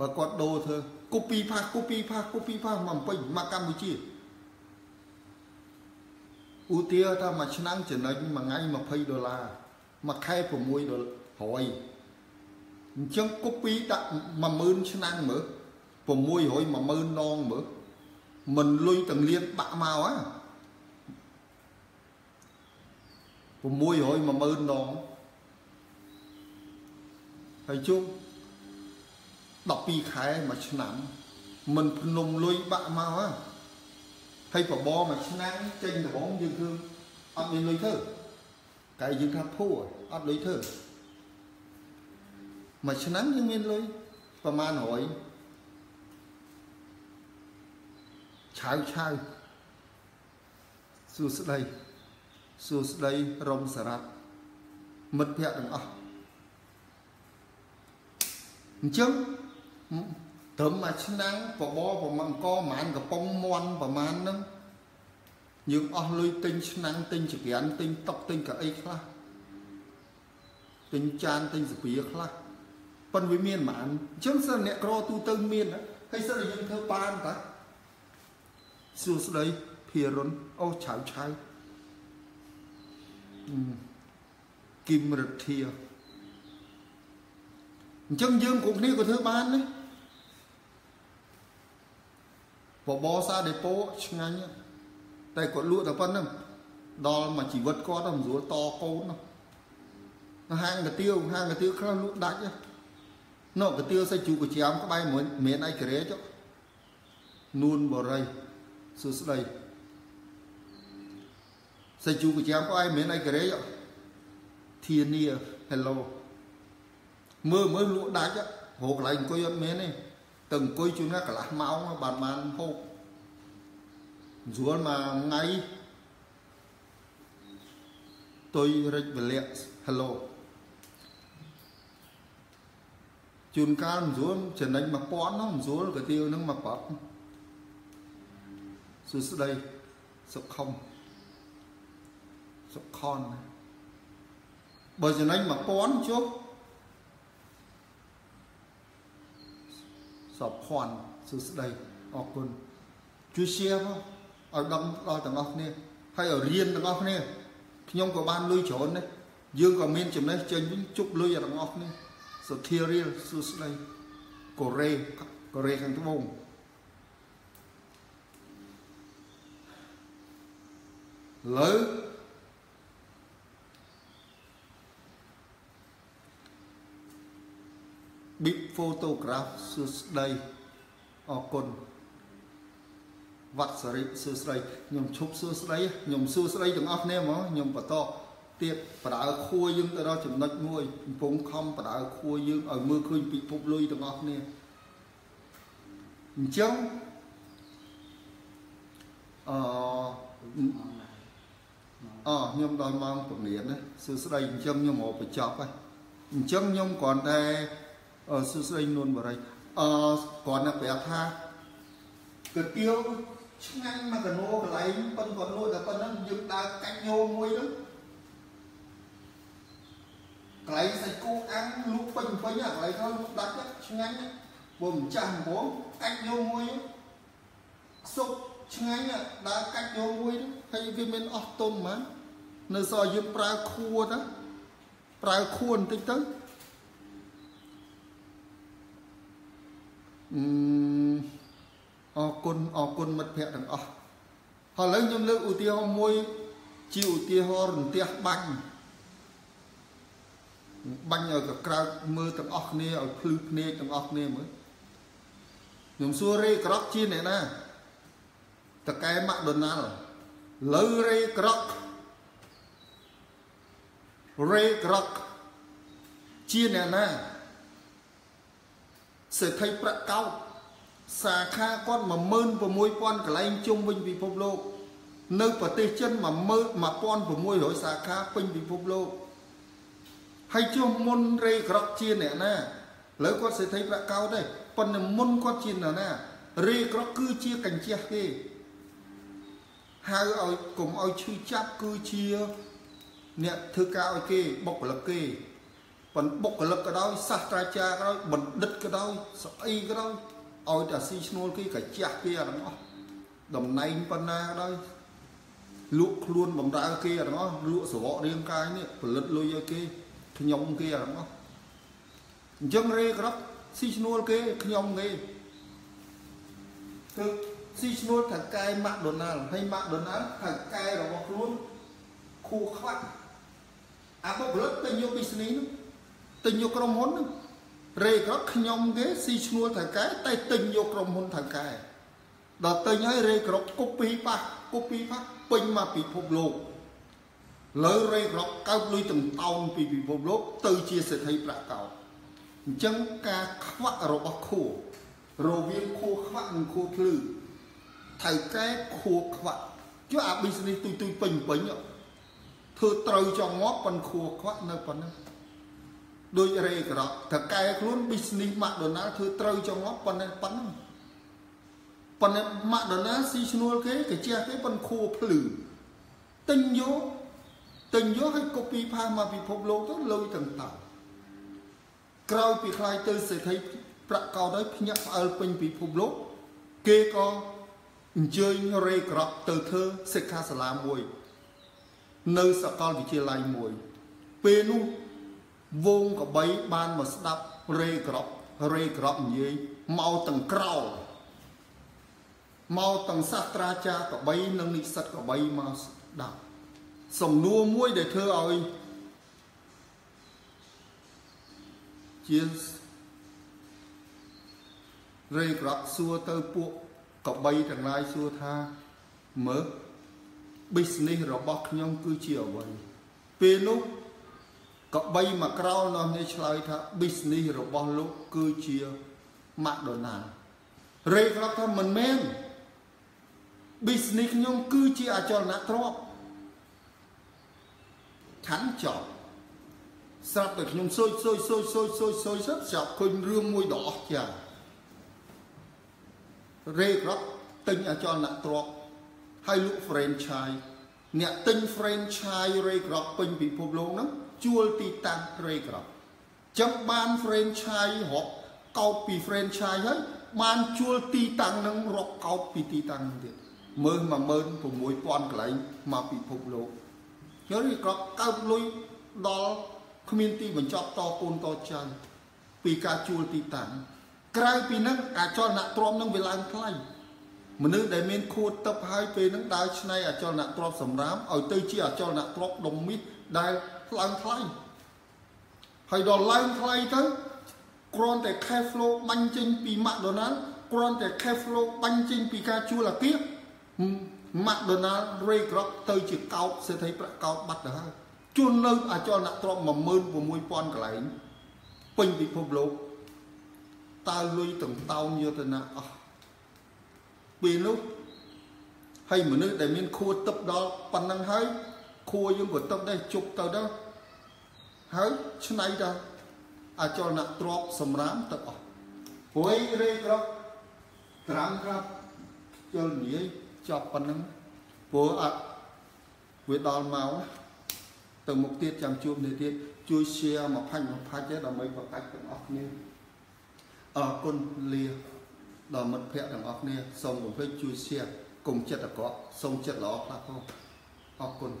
បើគាត់ដូរធ្វើគូពីផាសគូពីផាសគូពីផាសមកពេញមកកម្ពុជាឧទាហរណ៍ថាមួយឆ្នាំចំណេញមួយថ្ងៃ20ដុល្លារមួយខែ6ដុល្លារអញ្ចឹងគប់ពីដាក់10000ឆ្នាំមើល600 10000ដងមើលមិនលុយទាំងលៀនបាក់មកហ៎600 10000ដងហើយជុំ 12ខែមួយឆ្នាំមិនភ្នំលុយបាក់មកហ៎ហើយបបមួយឆ្នាំចេញដំបងយើងគឺអត់មានលុយធ្វើតែយើងថាភួរអត់លុយធ្វើមួយឆ្នាំយើងមានលុយប្រហែល100ឆៅឆៅសួស្ដីសួស្ដីរំសារ៉ាត់មិត្តភ័ក្តិទាំងអស់អញ្ចឹង ត្រឹមមួយឆ្នាំបបរប្រមាណអង្គប្រមាណកំប៉ុងមន់ប្រមាណហ្នឹងយើងអស់លុយទិញឆ្នាំងទិញចក្រានទិញតុកទិញកៅអីខ្លះទិញចានទិញសាភាខ្លះប៉ុន្តែវាមានប៉ុន្មានអញ្ចឹងសិនអ្នកក្រទូទៅមានហើយសិនតែយើងធ្វើបានតាសួស្ដីភារុនអូឆៅឆៅគឹមរិទ្ធាអញ្ចឹងយើងគ្រប់គ្នាក៏ធ្វើបានដែរ បបរសាដេប៉ូឆ្ងាញ់តែគាត់លក់តែប៉ុណ្្នឹងដល់មួយជីវិតគាត់មិនស្រួលតកូនណាហាងកាទៀវហាងកាទៀវខ្លះលក់ដាច់នោះកាទៀវសាច់ជូរកជាមក្បែរមិនមានអីក្រេចនួនបរិយសួស្ដីសាច់ជូរកជាមក្បែរមានអីក្រេចធានា hello មើលមើលលក់ដាច់រកកន្លែងអង្គុយអត់មានទេ ទៅអង្គុយជួនណាកន្លះម៉ោងបានបានហូបស្រួលមួយថ្ងៃទុយរិចវលៈ hello ជួនកាលមិនស្រួលចំណេញ1000នោះមិនស្រួលកាទៀវនឹងមកប្រាប់សួស្ដីសុខុមសុខនបើចំណេញ1000ចុះ សពភ័ណ្ឌសួស្ដីអរគុណជួយ share ផងឲ្យដឹងដល់ទាំងអស់គ្នាហើយឲ្យរៀនទាំងអស់គ្នាខ្ញុំក៏បានលុយច្រើនដែរយើងក៏មានចំណេះចេញវិញជប់លុយឲ្យទាំងអស់គ្នាសុធារៀលសួស្ដីកូរ៉េកូរ៉េខាងត្បូងលើ big photograph សួស្ដីអរគុណវត្តសរិទ្ធសួស្ដីខ្ញុំឈប់សួស្ដីខ្ញុំសួស្ដីទាំងអស់គ្នាហ្មងខ្ញុំបន្តទៀតបដៅខួរយើងទៅដល់ចំណុចមួយកំពុងខំបដៅខួរយើងឲ្យមើលឃើញពិភពលុយទាំងអស់គ្នាអញ្ចឹងអឺអឺខ្ញុំដល់ម៉ោង9ណាសួស្ដីអញ្ចឹងខ្ញុំមកបញ្ចប់ហើយអញ្ចឹងខ្ញុំគ្រាន់តែ សួស្ដីនួនបរិយអឺគ្រាន់តែប្រាប់ថាកាទៀវឆ្ងាញ់មកកណោកន្លែងប៉ុនគាត់លួចតែប៉ុណ្ណឹងយើងដើរកាច់ញោមមួយហ្នឹងកន្លែងសាច់គោអាំងលក់ពេញពេញកន្លែងនោះលក់ដាច់ឆ្ងាញ់បើមិនចាស់ហ្មងកាច់ញោមមួយសុកឆ្ងាញ់ដើរកាច់ញោមមួយហើយវាមានអស់ទុំហ្មងនៅសល់យើងប្រើខួរណាប្រើខួរបន្តិចទៅ អឺអរគុណអរគុណមិត្តភ័ក្តិទាំងអស់ហើយឥឡូវខ្ញុំលើកឧទាហរណ៍មួយជាឧទាហរណ៍រន្ទះបាញ់បាញ់ឲ្យកក្រើកមើលទាំងអស់គ្នាឲ្យភ្លឺភ្នែកទាំងអស់គ្នាមើលខ្ញុំសួររេក្រកជាអ្នកណាតកែម៉ាក់ដូណាល់លើរេក្រករេក្រកជាអ្នកណា សេដ្ឋីប្រាក់កោតសាខាគាត់16000កន្លែងជុំវិញពិភពលោកនៅប្រទេសចិន11600សាខាពេញពិភពលោកហើយចុះមុនរេក្រកជាអ្នកណាលើគាត់សេដ្ឋីប្រាក់កោតទេប៉ុន្តែមុនគាត់ជាអ្នកណារេក្រកគឺជាកញ្ចះគេហៅឲ្យកុំឲ្យឈឺចាប់គឺជាអ្នកធ្វើការឲ្យគេបុគ្គលិកគេ ប៉ុន្តែបុគ្គលិកក៏ដោយសាស្ត្រាចារ្យក៏ដោយបណ្ឌិតក៏ដោយស្អីក៏ដោយឲ្យតែស៊ីឈ្នួលគេក៏ចាស់គេអាទាំងអស់តំណែងប៉ុណ្ណាក៏ដោយលក់ខ្លួនបំរើគេអាទាំងអស់លក់សវករាងកាយនេះផលិតលុយឲ្យគេខ្ញុំគេអាទាំងអស់អញ្ចឹងរេក្រប់ស៊ីឈ្នួលគេខ្ញុំគេគឺស៊ីឈ្នួលថៅកែម៉ាក់ដូណាល់ហើយម៉ាក់ដូណាល់ថៅកែរបស់ខ្លួនខួខ្វាក់អាបុគ្គលិកទៅយក business នោះ ទៅយកក្រុមហ៊ុននោះរេក្រត់ខ្ញុំគេស៊ីឈ្នួលថៅកែតែទិញយកក្រុមហ៊ុនថៅកែដល់ទិញហើយរេក្រត់គប់ពីប៉ះគប់ពីប៉ះពេញមកពិភពលោកលើរេក្រត់កើបលុយទាំងតោនពីពិភពលោក ទៅជាសេដ្ឋីប្រាក់កោតអញ្ចឹងការខ្វាក់របស់ខួររវាងខួរខ្វាក់និងខួរភ្លឺថៅកែខួរខ្វាក់ចុះអា business ទុយទុយពេញពេញធ្វើត្រូវចង់ងាប់ប៉ុនខួរខ្វាក់នៅប៉ុណ្ណឹង ដូចរេក្រក់តកែខ្លួន business McDonald ធ្វើត្រូវចង់ងាប់ប៉ុណ្ណឹងប៉ុណ្ណឹងប៉ុន្តែ McDonald ស៊ីឈ្នួលគេកាជះគេប៉ុនខួរភ្លឺទិញយកទិញយកឲ្យកូពីផាសមកពិភពលោកទៅលុយទាំងតោក្រោយពីខ្លាយទៅសេដ្ឋីប្រាក់កោតហើយភ្ញាក់ផ្អើលពេញពិភពលោក គេក៏អញ្ជើញរេក្រក់ទៅធ្វើសិក្ខាសាលាមួយ នៅសាកលវិទ្យាល័យមួយ ពេលនោះ វងកបីបានមកស្ដាប់រេក្រប់រេក្រប់និយាយមកទាំងក្រោលមកទាំងសាស្ត្រាចារ្យកបីនិងនិស្សិតកបីមកស្ដាប់សំណួរមួយដែលធ្វើឲ្យជារេក្រប់សួរទៅពួកកបីទាំងឡាយសួរថាមើល business របស់ខ្ញុំគឺជាអ្វីពេលនោះ កបីមកក្រោលនោះនេះឆ្លើយថា business របស់លោកគឺជា McDonald រេក្រាប់ថាមិនមែន business ខ្ញុំគឺជាអចលនទ្រព្យឆាន់ចប់ស្រាប់តែខ្ញុំសួយសួយសួយសួយសួយសួយសឹកចាប់ឃើញរឿងមួយដ៏អស្ចារ្យរេក្រាប់ទិញអចលនទ្រព្យហើយលក់ franchise អ្នកទិញ franchise រេក្រាប់ពេញពិភពលោកហ្នឹង ជួលទីតាំងរេក្រប់ចឹងបាន franchise រាប់កោតពី franchise ហើយបានជួលទីតាំងនឹងរាប់កោតពីទីតាំងនឹងទៀតមើល16000កន្លែងមកពិភពលោកយកនេះក៏កើបលុយដល់គ្មានទីបញ្ចប់តកូនតចៅពីការជួលទីតាំងក្រៅពីនឹងអចលនទ្រព្យនឹងវាឡើងថ្លៃមនុស្សដែលមានខួតទឹកហើយពេលនឹងដើរឆ្នៃអចលនទ្រព្យសម្រាមឲ្យទៅជាអចលនទ្រព្យដុំមីស ដែលឡើងថ្លៃហើយដល់ឡើងថ្លៃទៅគ្រាន់តែ cash flow បាញ់ចេញពី McDonald គ្រាន់តែ cash flow បាញ់ចេញពីការជួលអាគារ McDonald Ray Kroc ទៅជាកោតសេដ្ឋីប្រាក់កោតបាត់ទៅហើយជួននៅអចលនទ្រព្យ16000កន្លែងពេញពិភពលោកតើលុយទាំងតោនយុទ្ធនាអស់ពេលនោះហើយមនុស្សដែលមានខួរទឹកដល់ប៉ុណ្ណឹងហើយ ខួរយើងក៏ទឹកដែរជប់ទៅដល់ហើយឆ្នៃដល់អចលនៈទ្របសម្រាមទឹកអស់ព្រួយរេក្រប់ត្រាំក្រាប់ជលនិយាយចប់ប៉ុណ្ណឹងព្រោះអត់វាដល់មកទៅមុខទៀតចាំជួបនេះទៀតជួយ share មកផាច់មកផាច់ទេដើម្បីបកាច់ទាំងអស់គ្នាអរគុណលាដល់មិត្តភ័ក្តិទាំងអស់គ្នាសូមកុំភ្លេចជួយ share កុំចិត្តអាក្រក់សូមចិត្តល្អខ្លះផងអរគុណ